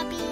Bobby.